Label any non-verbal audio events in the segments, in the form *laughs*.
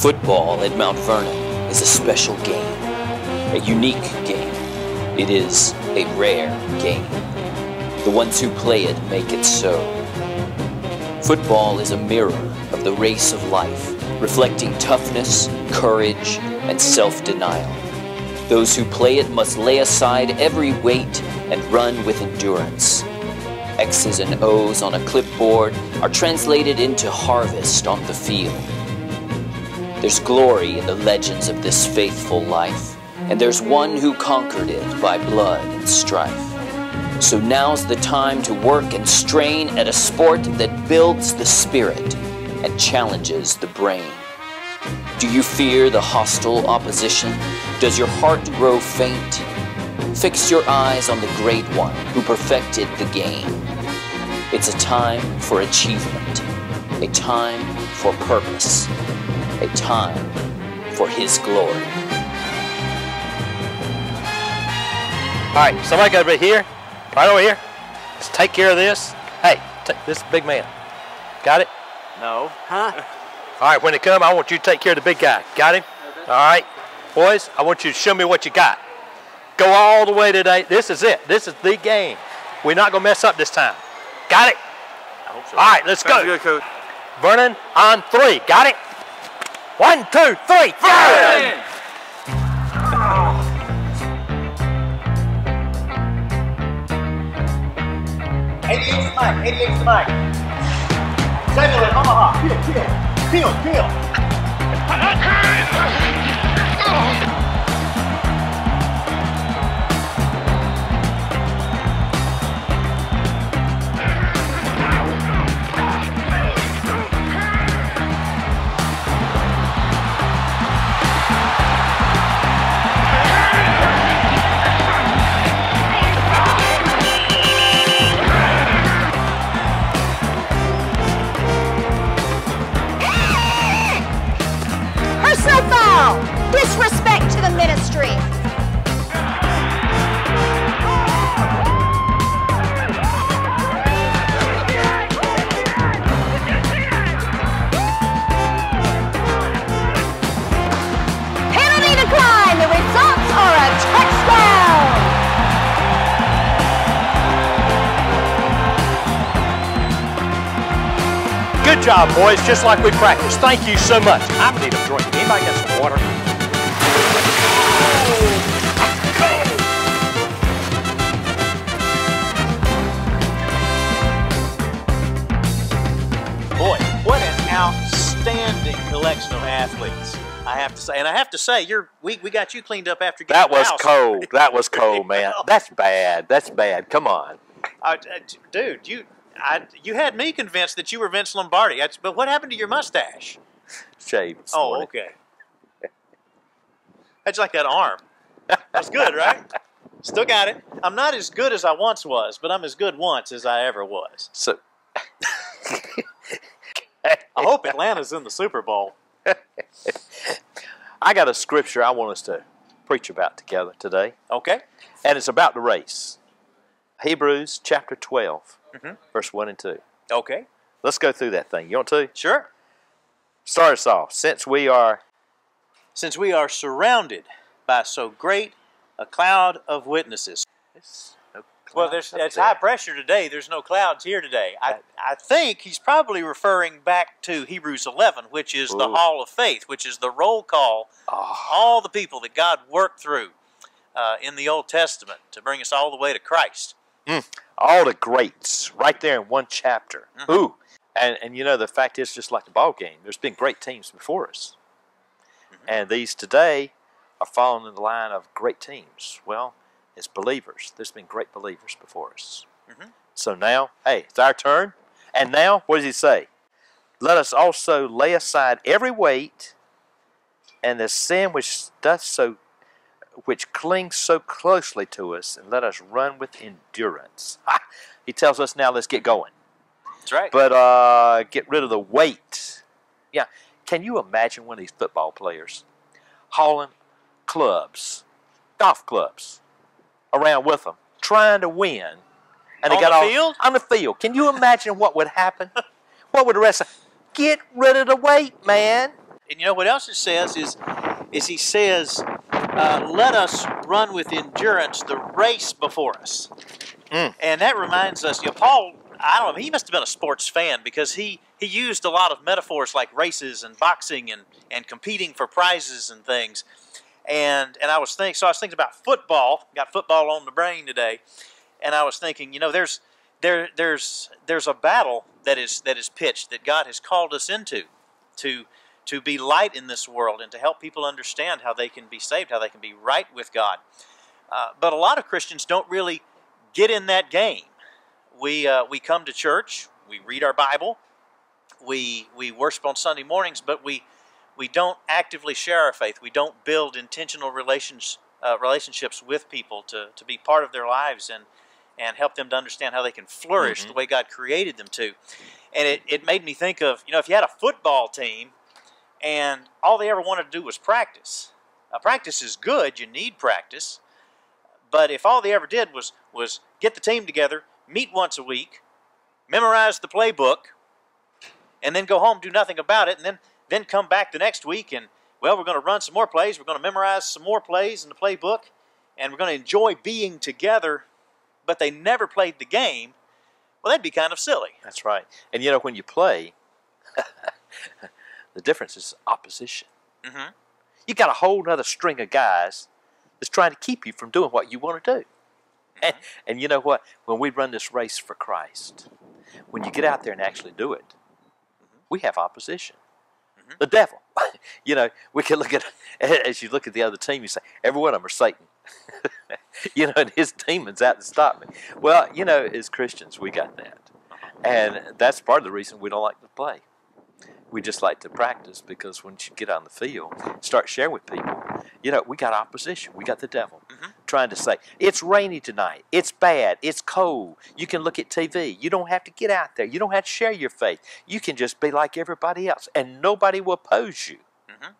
Football at Mount Vernon is a special game, a unique game. It is a rare game. The ones who play it make it so. Football is a mirror of the race of life, reflecting toughness, courage, and self denial. Those who play it must lay aside every weight and run with endurance. X's and O's on a clipboard are translated into harvest on the field. There's glory in the legends of this faithful life, and there's one who conquered it by blood and strife. So now's the time to work and strain at a sport that builds the spirit and challenges the brain. Do you fear the hostile opposition? Does your heart grow faint? Fix your eyes on the great one who perfected the game. It's a time for achievement, a time for purpose, a time for his glory. All right, somebody got over here, right over here. Let's take care of this. Hey, take this big man. Got it? No. Huh? All right, when they come, I want you to take care of the big guy. Got him? All right, boys, I want you to show me what you got. Go all the way today. This is it. This is the game. We're not gonna mess up this time. Got it? I hope so. All right, let's Sounds go. good, coach. Vernon on three. Got it? One, two, three. Vernon! Eighty-eight to Mike. Eighty-eight to Mike. Samuel in Omaha. Peel, peel, peel, peel. Personal foul! Disrespect to the ministry! Good job, boys, just like we practiced. Thank you so much. I'm need a drink. Anybody got some water? Boy, what an outstanding collection of athletes. I have to say, and I have to say, you're we, we got you cleaned up after getting That was house. cold. That was cold, *laughs* man. That's bad. That's bad. Come on. Uh, uh, dude, you I, you had me convinced that you were Vince Lombardi. That's- but what happened to your mustache? Shave. this Oh, morning. okay. That's like that arm. That's good, right? Still got it. I'm not as good as I once was, but I'm as good once as I ever was. So, *laughs* I hope Atlanta's in the Super Bowl. *laughs* I got a scripture I want us to preach about together today, Okay. and it's about the race. Hebrews chapter 12, Mhm. verse 1 and 2. Okay. Let's go through that thing. You want to? Sure. Start us off. Since we are, Since we are surrounded by so great a cloud of witnesses. Well, there's it's high pressure today. There's no clouds here today. I, I think he's probably referring back to Hebrews 11, which is the Hall of Faith, which is the roll call Oh, all the people that God worked through uh, in the Old Testament to bring us all the way to Christ. All the greats right there in one chapter. Mhm. Ooh. And, and you know, the fact is, just like the ball game, there's been great teams before us. And these today are following in the line of great teams. Well, as believers, there's been great believers before us. Mhm. So now, hey, it's our turn. And now, what does he say? Let us also lay aside every weight and the sin which doth so which clings so closely to us, and let us run with endurance. Ha! He tells us now, let's get going. That's right. But uh, get rid of the weight. Yeah. Can you imagine one of these football players hauling clubs, golf clubs, around with them, trying to win? And they On got the all, field? on the field. Can you imagine what would happen? what would the rest? Of, get rid of the weight, man. and you know what else it says is, is he says, uh, "Let us run with endurance the race before us." Mm. And that reminds us, you know, Paul. I don't know. He must have been a sports fan because he he used a lot of metaphors like races and boxing and and competing for prizes and things. And and I was thinking, so I was thinking about football. Got football on the brain today, and I was thinking, you know, there's there there's there's a battle that is that is pitched that God has called us into, to to be light in this world and to help people understand how they can be saved, how they can be right with God. Uh, but a lot of Christians don't really get in that game. We uh, we come to church, we read our Bible, we we worship on Sunday mornings, but we we don't actively share our faith. We don't build intentional relations uh, relationships with people to, to be part of their lives and and help them to understand how they can flourish Mhm. the way God created them to. And it, it made me think of, you know, if you had a football team and all they ever wanted to do was practice. Uh, practice is good, you need practice. But if all they ever did was was get the team together, meet once a week, memorize the playbook, and then go home, do nothing about it, and then then come back the next week and well, we're going to run some more plays, we're going to memorize some more plays in the playbook, and we're going to enjoy being together, but they never played the game. Well, that'd be kind of silly. That's right. And you know, when you play, *laughs* the difference is opposition. Mm-hmm. You got a whole other string of guys that's trying to keep you from doing what you want to do. Mm-hmm. And, and you know what? When we run this race for Christ, when you get out there and actually do it, mm-hmm. we have opposition. Mm-hmm. The devil. *laughs* you know, we can look at, *laughs* as you look at the other team, you say, every one of them are Satan. *laughs* you know, and his demon's out to stop me. Well, you know, as Christians, we got that. Uh-huh. And that's part of the reason we don't like to play. We just like to practice because once you get on the field, start sharing with people, you know, we got opposition. We got the devil Mhm. trying to say, it's rainy tonight. It's bad. It's cold. You can look at TV. You don't have to get out there. You don't have to share your faith. You can just be like everybody else, and nobody will oppose you. Mhm.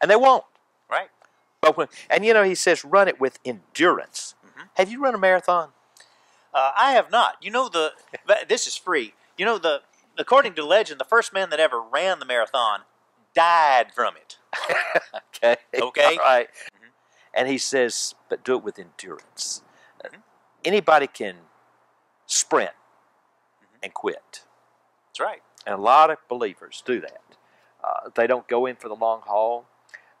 And they won't. Right? But when, and you know, he says, run it with endurance. Mhm. Have you run a marathon? Uh, I have not. You know the. This is free. You know the. According to legend, the first man that ever ran the marathon died from it. *laughs* Okay. *laughs* Okay. All right. Mhm. And he says, but do it with endurance. Mhm. Anybody can sprint Mhm. and quit. That's right. And a lot of believers do that. Uh, they don't go in for the long haul.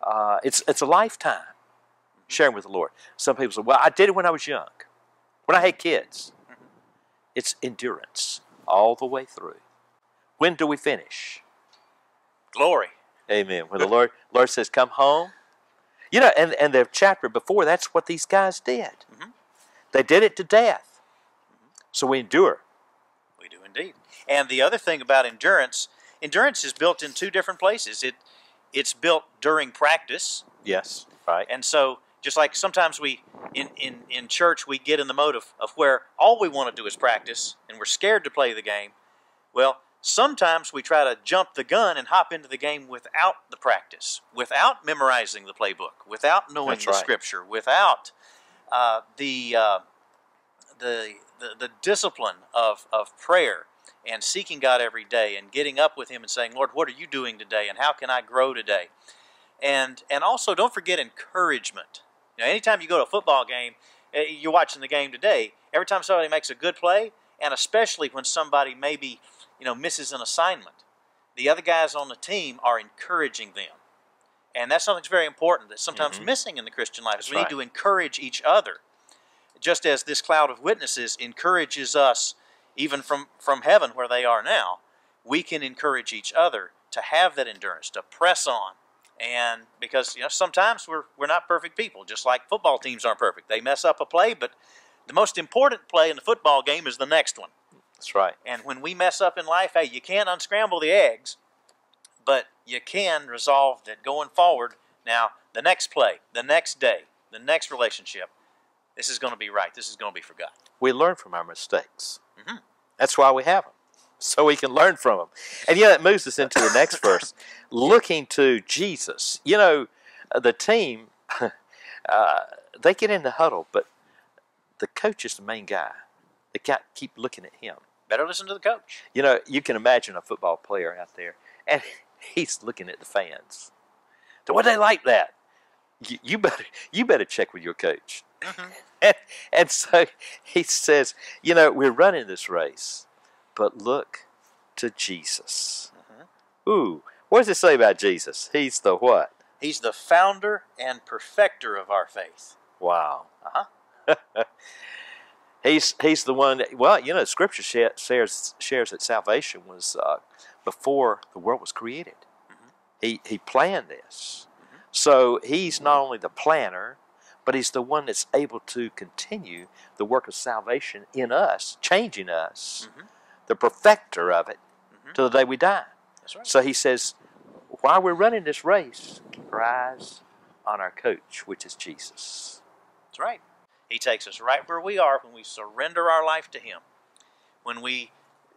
Uh, it's, it's a lifetime sharing with the Lord. Some people say, well, I did it when I was young, when I had kids. It's endurance all the way through. When do we finish? Glory. Amen. When the Lord Lord says, "Come home," you know, and and the chapter before that's what these guys did. Mhm. They did it to death. So we endure. We do indeed. And the other thing about endurance, endurance is built in two different places. It it's built during practice, Yes. Right. and so just like sometimes we in, in, in church we get in the mode of, of where all we want to do is practice and we're scared to play the game. Well, sometimes we try to jump the gun and hop into the game without the practice, without memorizing the playbook, without knowing That's the right. scripture, without uh, the, uh, the the the discipline of, of prayer and seeking God every day and getting up with Him and saying, Lord, what are you doing today and how can I grow today? And and also don't forget encouragement. Know, anytime you go to a football game, eh, you're watching the game today. Every time somebody makes a good play, and especially when somebody maybe you know misses an assignment, the other guys on the team are encouraging them. And that's something that's very important that's sometimes Mhm. missing in the Christian life. Is That's we right. need to encourage each other just as this cloud of witnesses encourages us even from, from heaven where they are now, we can encourage each other to have that endurance, to press on. And because you know sometimes we're we're not perfect people, just like football teams aren't perfect. They mess up a play, but the most important play in the football game is the next one. That's right. And when we mess up in life, hey, you can't unscramble the eggs, but you can resolve that going forward. Now, the next play, the next day, the next relationship, this is going to be right. This is going to be for God. We learn from our mistakes. Mhm. That's why we have them, so we can learn from them. And yeah, that moves us into the next verse, *laughs* looking to Jesus. You know, uh, the team, *laughs* uh, they get in the huddle, but the coach is the main guy. They got keep looking at him. Better listen to the coach. You know, you can imagine a football player out there, and *laughs* he's looking at the fans. So what they like that? You, you better you better check with your coach. Mm-hmm. *laughs* And, and so *laughs* he says, you know, we're running this race, but look to Jesus. Mm-hmm. Ooh, what does it say about Jesus? He's the what? He's the founder and perfecter of our faith. Wow. Uh huh. He's he's the one. That, well, you know, Scripture shares shares that salvation was uh, before the world was created. Mm-hmm. He he planned this. Mm-hmm. So he's not only the planner, but he's the one that's able to continue the work of salvation in us, changing us, mm-hmm. the perfecter of it, to the day we die. Right. So he says, while we're running this race, keep our eyes on our coach, which is Jesus. That's right. He takes us right where we are when we surrender our life to Him, when we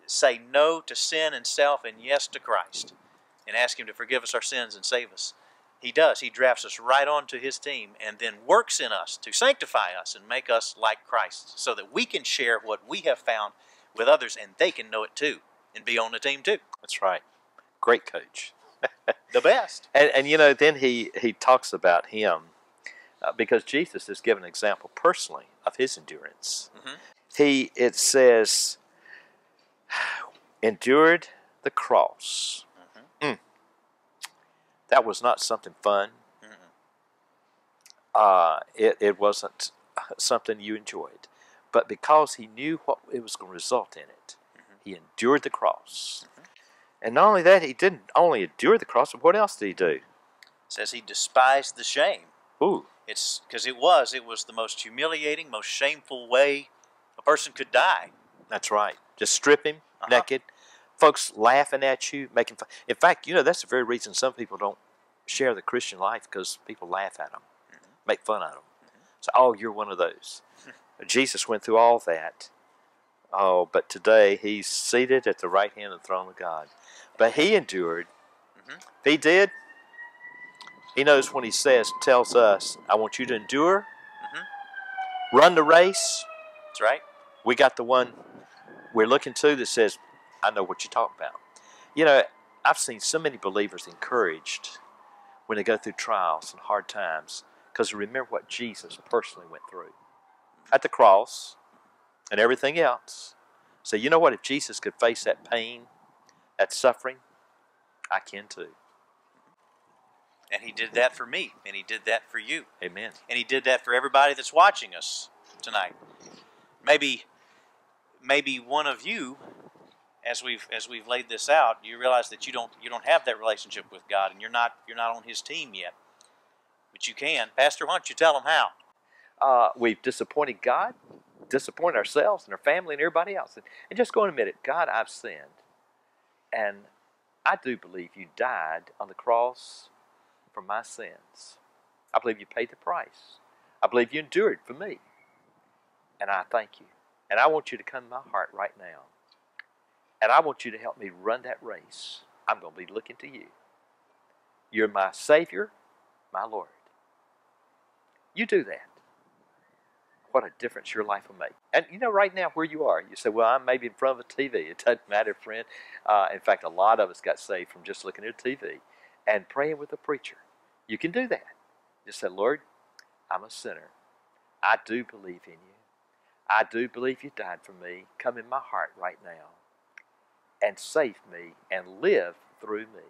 say no to sin and self and yes to Christ, and ask Him to forgive us our sins and save us. He does. He drafts us right onto His team and then works in us to sanctify us and make us like Christ so that we can share what we have found with others and they can know it too and be on the team too. That's right. Great coach. *laughs* the best. And, and you know, then he, he talks about him uh, because Jesus has given an example personally of his endurance. Mm-hmm. He, it says, endured the cross. Mm-hmm. Mm. That was not something fun. Uh, it, it wasn't something you enjoyed. But because he knew what it was going to result in it, mm-hmm. he endured the cross. Mm-hmm. And not only that, he didn't only endure the cross, but what else did he do? It says he despised the shame. Ooh. It's because it was. It was the most humiliating, most shameful way a person could die. That's right. Just strip him uh-huh. naked. Folks laughing at you, making fun. In fact, you know that's the very reason some people don't share the Christian life because people laugh at them, mm-hmm. make fun of them. Mm-hmm. So, oh, you're one of those. *laughs* Jesus went through all that. Oh, but today he's seated at the right hand of the throne of God. But he endured. Mm-hmm. He did. He knows when he says, tells us, I want you to endure, mm-hmm. run the race. That's right. We got the one we're looking to that says, I know what you're talking about. You know, I've seen so many believers encouraged when they go through trials and hard times because remember what Jesus personally went through at the cross and everything else. So, you know what? If Jesus could face that pain that suffering, I can too. And he did that for me, and he did that for you. Amen. And he did that for everybody that's watching us tonight. Maybe maybe one of you as we've as we've laid this out, you realize that you don't you don't have that relationship with God and you're not you're not on his team yet. But you can. Pastor, why don't you tell them how? Uh, we've disappointed God, disappointed ourselves and our family and everybody else. And, and just go and admit it, God, I've sinned. And I do believe you died on the cross for my sins. I believe you paid the price. I believe you endured for me. And I thank you. And I want you to come to my heart right now. And I want you to help me run that race. I'm going to be looking to you. You're my Savior, my Lord. You do that what a difference your life will make. And you know, right now where you are, you say, well, I'm maybe in front of a TV. It doesn't matter, friend. Uh, in fact, a lot of us got saved from just looking at a TV and praying with a preacher. You can do that. Just say, Lord, I'm a sinner. I do believe in you. I do believe you died for me. Come in my heart right now and save me and live through me.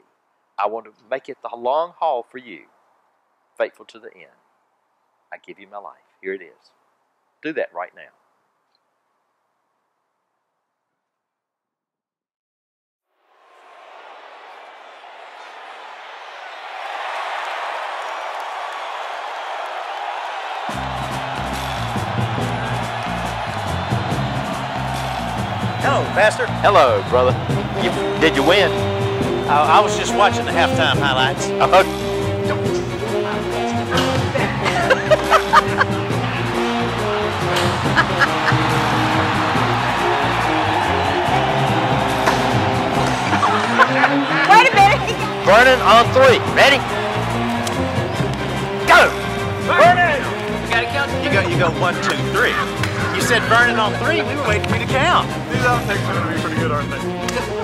I want to make it the long haul for you, faithful to the end. I give you my life. Here it is. Do that right now. Pastor. Hello, brother. You, did you win? I, I, was just watching the halftime highlights. *laughs* Wait a minute. Vernon on three. Ready? Go! Vernon! You gotta count. You go, you go one, two, three. Said Vernon on three. We were waiting for you to count. These outtakes are gonna be pretty good, aren't they?